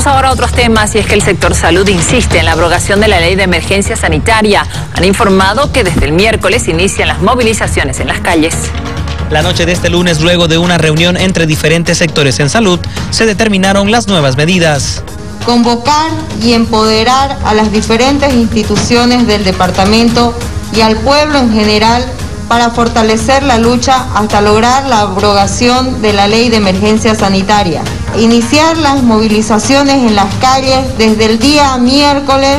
Pasamos ahora a otros temas y es que el sector salud insiste en la abrogación de la ley de emergencia sanitaria. Han informado que desde el miércoles inician las movilizaciones en las calles. La noche de este lunes, luego de una reunión entre diferentes sectores en salud, se determinaron las nuevas medidas. Convocar y empoderar a las diferentes instituciones del departamento y al pueblo en general para fortalecer la lucha hasta lograr la abrogación de la ley de emergencia sanitaria. Iniciar las movilizaciones en las calles desde el día miércoles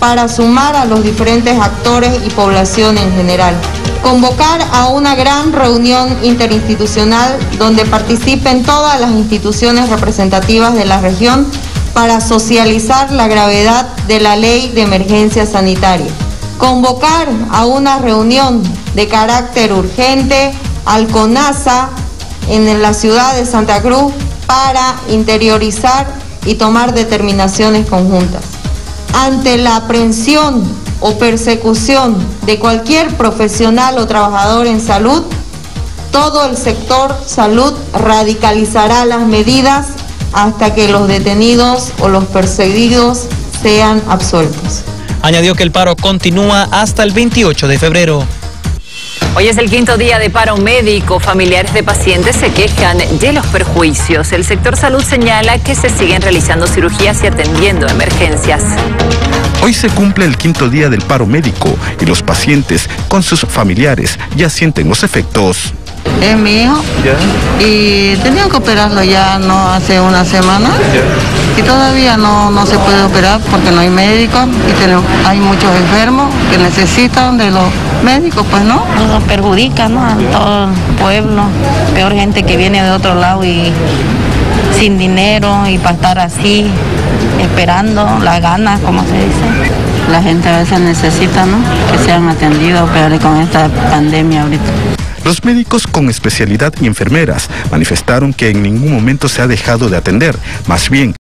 para sumar a los diferentes actores y población en general. Convocar a una gran reunión interinstitucional donde participen todas las instituciones representativas de la región para socializar la gravedad de la ley de emergencia sanitaria convocar a una reunión de carácter urgente al CONASA en la ciudad de Santa Cruz para interiorizar y tomar determinaciones conjuntas. Ante la aprehensión o persecución de cualquier profesional o trabajador en salud, todo el sector salud radicalizará las medidas hasta que los detenidos o los perseguidos sean absueltos. Añadió que el paro continúa hasta el 28 de febrero. Hoy es el quinto día de paro médico. Familiares de pacientes se quejan de los perjuicios. El sector salud señala que se siguen realizando cirugías y atendiendo emergencias. Hoy se cumple el quinto día del paro médico y los pacientes con sus familiares ya sienten los efectos. Es mi hijo. Y tenían que operarlo ya no hace una semana. Y todavía no, no se puede operar porque no hay médicos y tenemos, hay muchos enfermos que necesitan de los médicos, pues no. Nos perjudica ¿no? a todo el pueblo. Peor gente que viene de otro lado y sin dinero y para estar así, esperando las ganas, como se dice. La gente a veces necesita ¿no? que sean atendidos, pero con esta pandemia ahorita. Los médicos con especialidad y enfermeras manifestaron que en ningún momento se ha dejado de atender, más bien